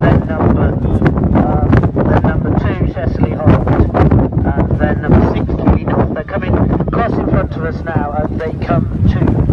Then number, um, then number two, Cecily Holland, and then number six, Julie North. They're coming across in front of us now, and they come to